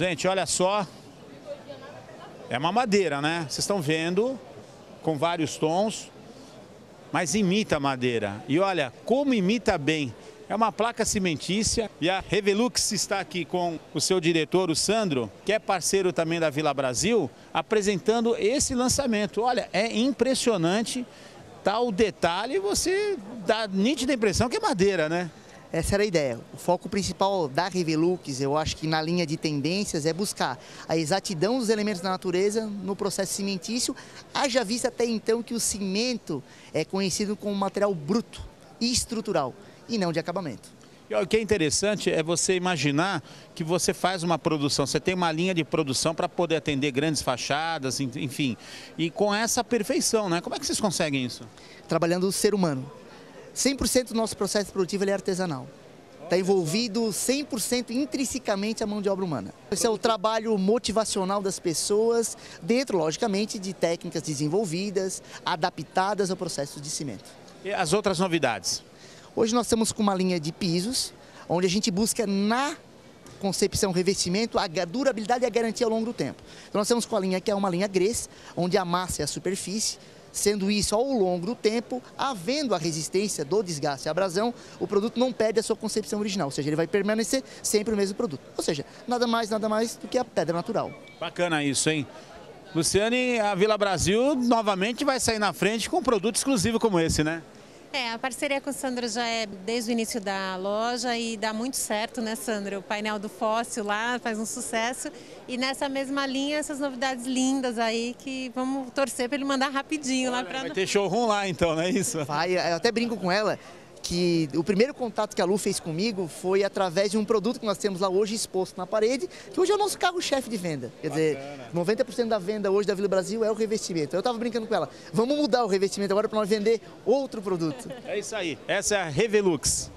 Gente, olha só. É uma madeira, né? Vocês estão vendo, com vários tons, mas imita a madeira. E olha, como imita bem. É uma placa cimentícia e a Revelux está aqui com o seu diretor, o Sandro, que é parceiro também da Vila Brasil, apresentando esse lançamento. Olha, é impressionante, o detalhe, você dá nítida impressão que é madeira, né? Essa era a ideia. O foco principal da Revelux, eu acho que na linha de tendências, é buscar a exatidão dos elementos da natureza no processo cimentício, haja vista até então que o cimento é conhecido como material bruto e estrutural e não de acabamento. E o que é interessante é você imaginar que você faz uma produção, você tem uma linha de produção para poder atender grandes fachadas, enfim, e com essa perfeição, né? Como é que vocês conseguem isso? Trabalhando o ser humano. 100% do nosso processo produtivo é artesanal. Está envolvido 100% intrinsecamente a mão de obra humana. Esse é o trabalho motivacional das pessoas, dentro, logicamente, de técnicas desenvolvidas, adaptadas ao processo de cimento. E as outras novidades? Hoje nós estamos com uma linha de pisos, onde a gente busca na concepção, revestimento, a durabilidade e a garantia ao longo do tempo. Então nós temos com a linha que é uma linha GRES, onde a massa é a superfície, sendo isso ao longo do tempo, havendo a resistência do desgaste e abrasão, o produto não perde a sua concepção original, ou seja, ele vai permanecer sempre o mesmo produto. Ou seja, nada mais, nada mais do que a pedra natural. Bacana isso, hein? Luciane, a Vila Brasil novamente vai sair na frente com um produto exclusivo como esse, né? É, a parceria com o Sandro já é desde o início da loja e dá muito certo, né, Sandro? O painel do Fóssil lá faz um sucesso. E nessa mesma linha, essas novidades lindas aí que vamos torcer para ele mandar rapidinho Olha, lá para. Vai ter showroom lá então, não é isso? Vai, eu até brinco com ela que o primeiro contato que a Lu fez comigo foi através de um produto que nós temos lá hoje exposto na parede, que hoje é o nosso carro-chefe de venda. Quer Bacana. dizer, 90% da venda hoje da Vila Brasil é o revestimento. Eu estava brincando com ela, vamos mudar o revestimento agora para nós vender outro produto. É isso aí, essa é a Revelux.